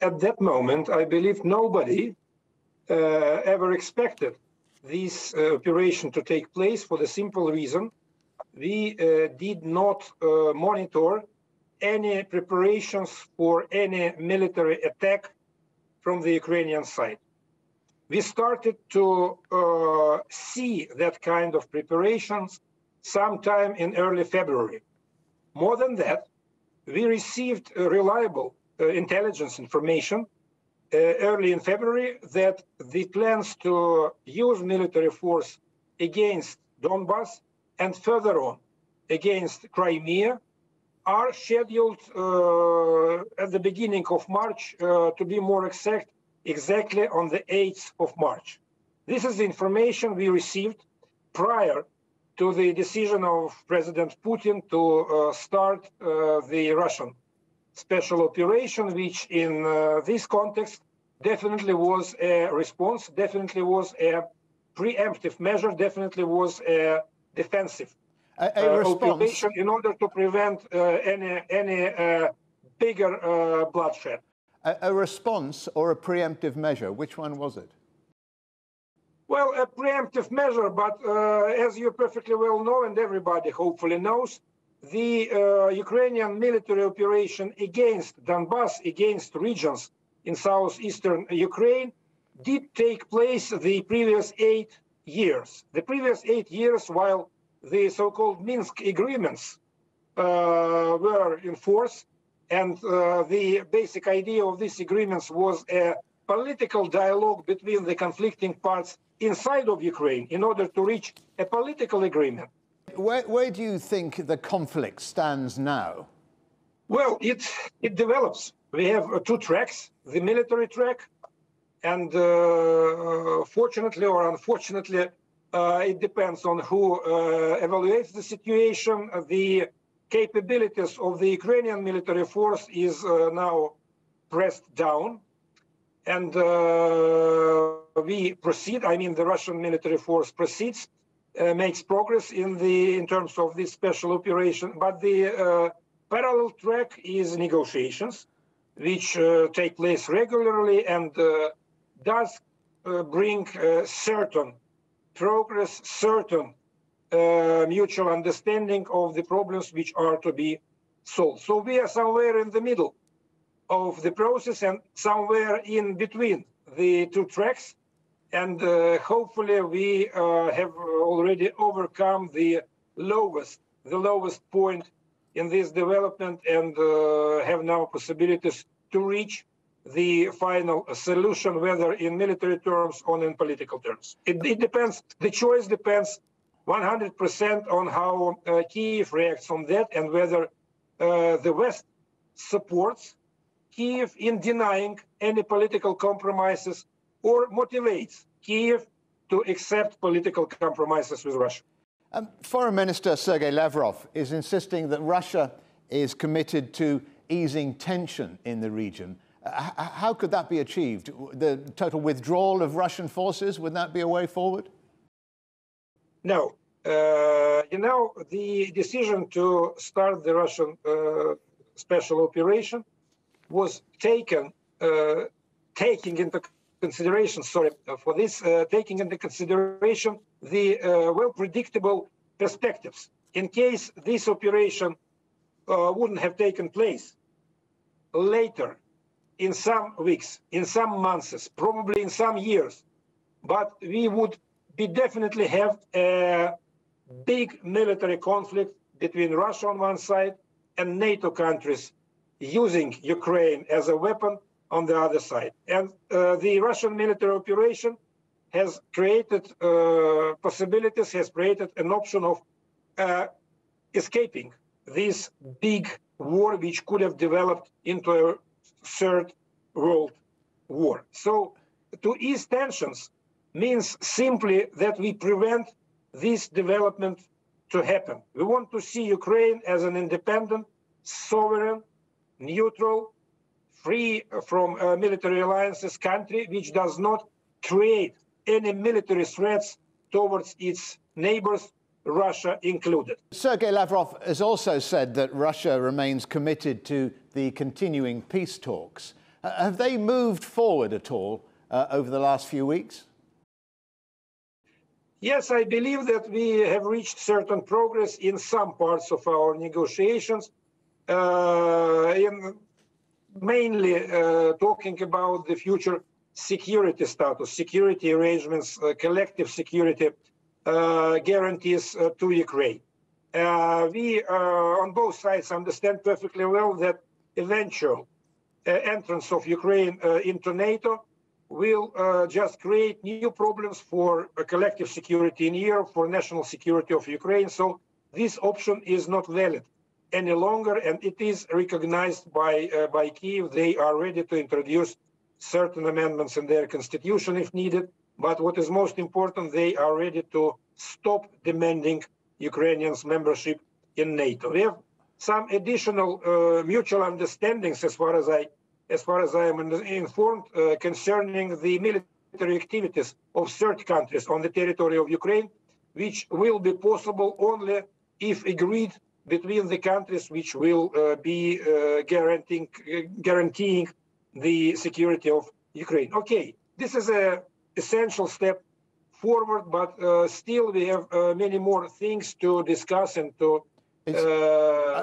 at that moment, I believe nobody uh, ever expected this uh, operation to take place for the simple reason we uh, did not uh, monitor any preparations for any military attack from the Ukrainian side. We started to uh, see that kind of preparations sometime in early February. More than that, we received reliable intelligence information uh, early in February that the plans to use military force against Donbass and further on against Crimea are scheduled uh, at the beginning of March, uh, to be more exact, exactly on the 8th of March. This is the information we received prior to the decision of President Putin to uh, start uh, the Russian special operation, which in uh, this context definitely was a response, definitely was a preemptive measure, definitely was a defensive a, a uh, operation in order to prevent uh, any any uh, bigger bloodshed. A, a response or a preemptive measure? Which one was it? Well, a preemptive measure, but uh, as you perfectly well know, and everybody hopefully knows, the uh, Ukrainian military operation against Donbass, against regions in southeastern Ukraine, did take place the previous eight years. The previous eight years, while the so-called Minsk agreements uh, were in force, and uh, the basic idea of these agreements was a political dialogue between the conflicting parts inside of Ukraine in order to reach a political agreement. Where, where do you think the conflict stands now? Well, it, it develops. We have uh, two tracks the military track, and uh, fortunately or unfortunately, uh, it depends on who uh, evaluates the situation. The capabilities of the Ukrainian military force is uh, now pressed down, and uh, we proceed. I mean, the Russian military force proceeds uh, makes progress in the in terms of this special operation, but the uh, parallel track is negotiations, which uh, take place regularly and does bring certain progress, certain mutual understanding of the problems which are to be solved. So we are somewhere in the middle of the process and somewhere in between the two tracks and uh, hopefully we uh, have already overcome the lowest the lowest point in this development and uh, have now possibilities to reach the final solution whether in military terms or in political terms. It, it depends the choice depends 100% on how uh, kiev reacts on that and whether uh, the west supports kiev in denying any political compromises or motivates Kiev to accept political compromises with Russia. Um, Foreign Minister Sergei Lavrov is insisting that Russia is committed to easing tension in the region. Uh, how could that be achieved? The total withdrawal of Russian forces, would that be a way forward? No. Uh, you know, the decision to start the Russian uh, special operation was taken uh, taking into consideration, sorry, uh, for this, uh, taking into consideration the uh, well predictable perspectives. In case this operation wouldn't have taken place later, in some weeks, in some months, probably in some years, but we would be definitely have a big military conflict between Russia on one side and NATO countries using Ukraine as a weapon on the other side. And uh, the Russian military operation has created uh, possibilities, has created an option of uh, escaping this big war, which could have developed into a third world war. So to ease tensions means simply that we prevent this development to happen. We want to see Ukraine as an independent, sovereign, neutral, free from uh, military alliances country which does not create any military threats towards its neighbors, Russia included. Sergei Lavrov has also said that Russia remains committed to the continuing peace talks. Uh, have they moved forward at all uh, over the last few weeks? Yes, I believe that we have reached certain progress in some parts of our negotiations, uh, in mainly uh, talking about the future security status, security arrangements, uh, collective security uh, guarantees to Ukraine. We on both sides understand perfectly well that eventual entrance of Ukraine into NATO will uh, just create new problems for collective security in Europe, for national security of Ukraine. So this option is not valid any longer, and it is recognized by uh, by Kiev. They are ready to introduce certain amendments in their constitution if needed. But what is most important, they are ready to stop demanding Ukrainians membership in NATO. We have some additional uh, mutual understandings as far as I as far as I am informed, uh, concerning the military activities of third countries on the territory of Ukraine, which will be possible only if agreed between the countries which will uh, be uh, guaranteeing, uh, guaranteeing the security of Ukraine. Okay, this is a essential step forward, but uh, still we have uh, many more things to discuss and to.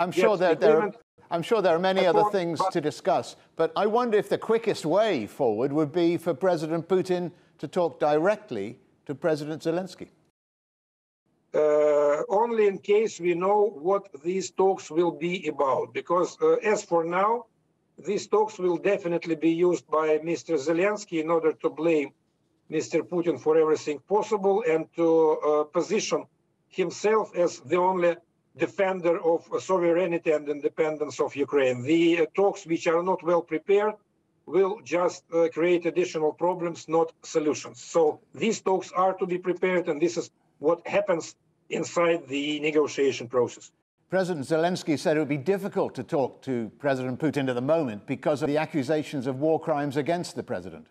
I'm sure that there are I'm sure there are many other things to discuss, but I wonder if the quickest way forward would be for President Putin to talk directly to President Zelensky. Uh, only in case we know what these talks will be about, because uh, as for now, these talks will definitely be used by Mr. Zelensky in order to blame Mr. Putin for everything possible and to uh, position himself as the only defender of sovereignty and independence of Ukraine. The uh, talks, which are not well prepared, will just uh, create additional problems, not solutions. So these talks are to be prepared, and this is what happens inside the negotiation process. President Zelensky said it would be difficult to talk to President Putin at the moment because of the accusations of war crimes against the president.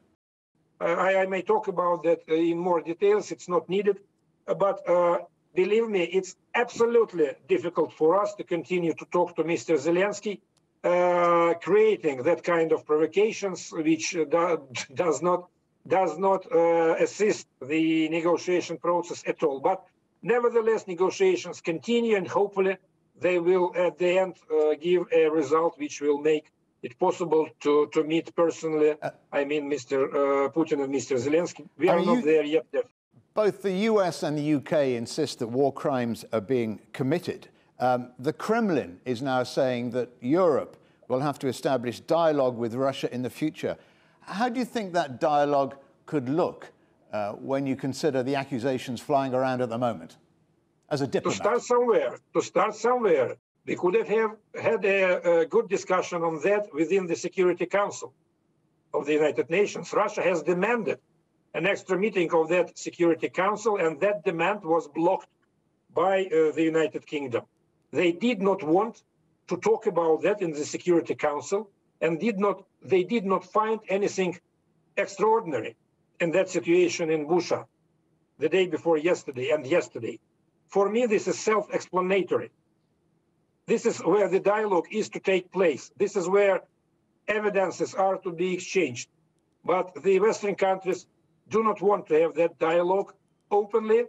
I, I, may talk about that in more details. It's not needed. But uh, believe me, it's absolutely difficult for us to continue to talk to Mr. Zelensky, uh, creating that kind of provocations, which uh, do, does not does not uh, assist the negotiation process at all. But nevertheless, negotiations continue, and hopefully they will, at the end, uh, give a result which will make it possible to, to meet personally. Uh, I mean, Mr. Uh, Putin and Mr. Zelensky. We are, are not there yet. Both the US and the UK insist that war crimes are being committed. Um, the Kremlin is now saying that Europe will have to establish dialogue with Russia in the future. How do you think that dialogue could look uh, when you consider the accusations flying around at the moment? As a diplomat. To start somewhere, to start somewhere, we could have, had a, a good discussion on that within the Security Council of the United Nations. Russia has demanded an extra meeting of that Security Council, and that demand was blocked by uh, the United Kingdom. They did not want to talk about that in the Security Council, and did not they did not find anything extraordinary in that situation in Bucha the day before yesterday and yesterday. For me, this is self-explanatory. This is where the dialogue is to take place. This is where evidences are to be exchanged. But the Western countries do not want to have that dialogue openly,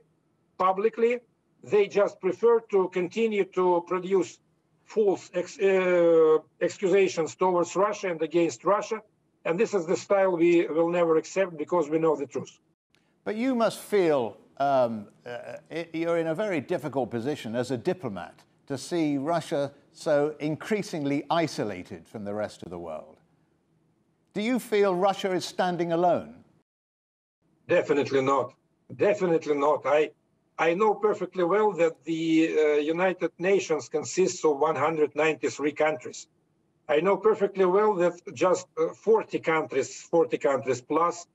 publicly. They just prefer to continue to produce false ex, uh, accusations towards Russia and against Russia. And this is the style we will never accept because we know the truth. But you must feel um, uh, you're in a very difficult position as a diplomat to see Russia so increasingly isolated from the rest of the world. Do you feel Russia is standing alone? Definitely not. Definitely not. I I know perfectly well that the uh, United Nations consists of 193 countries. I know perfectly well that just uh, 40 countries, 40 countries plus,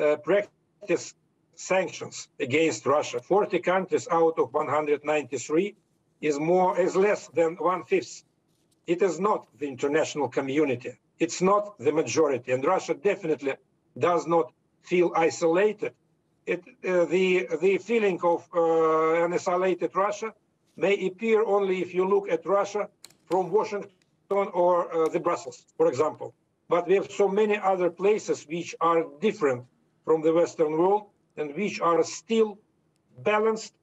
uh, practice sanctions against Russia. 40 countries out of 193 is more is less than one fifth. It is not the international community. It's not the majority, and Russia definitely does not feel isolated. It, uh, the, the feeling of uh, an isolated Russia may appear only if you look at Russia from Washington or uh, the Brussels, for example. but we have so many other places which are different from the Western world and which are still balanced,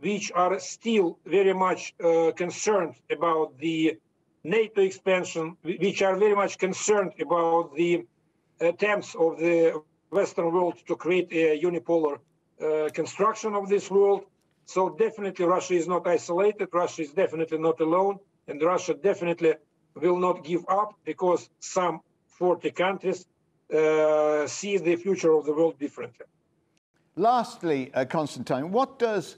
which are still very much uh, concerned about the NATO expansion, which are very much concerned about the attempts of the Western world to create a unipolar uh, construction of this world. So definitely Russia is not isolated. Russia is definitely not alone. And Russia definitely will not give up because some 40 countries uh, see the future of the world differently. Lastly, uh, Konstantin, what does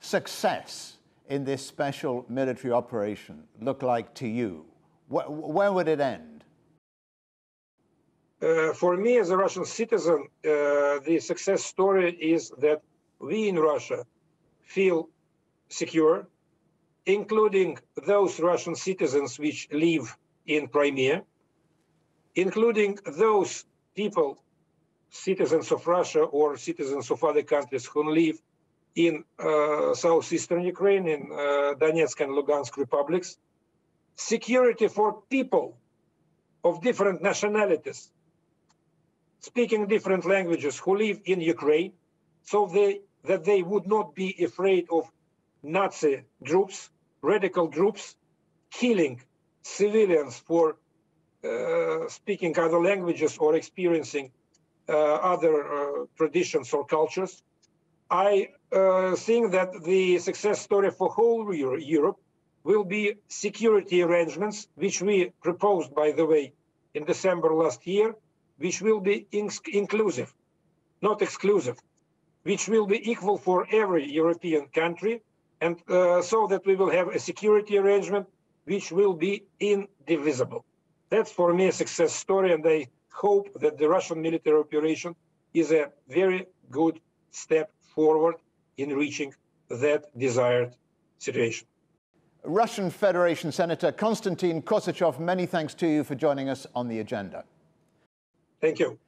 success in this special military operation look like to you? Where, where would it end? Uh, for me, as a Russian citizen, uh, the success story is that we in Russia feel secure, including those Russian citizens which live in Crimea, including those people, citizens of Russia or citizens of other countries who live in uh, southeastern Ukraine, in uh, Donetsk and Lugansk republics, security for people of different nationalities, speaking different languages who live in Ukraine, so they, that they would not be afraid of Nazi groups, radical groups, killing civilians for uh, speaking other languages or experiencing uh, other uh, traditions or cultures. I uh, think that the success story for whole Europe will be security arrangements, which we proposed, by the way, in December last year, which will be in inclusive, not exclusive, which will be equal for every European country, and uh, so that we will have a security arrangement which will be indivisible. That's for me a success story, and I hope that the Russian military operation is a very good step forward in reaching that desired situation. Russian Federation Senator Konstantin Kosachev, many thanks to you for joining us on the agenda. Thank you.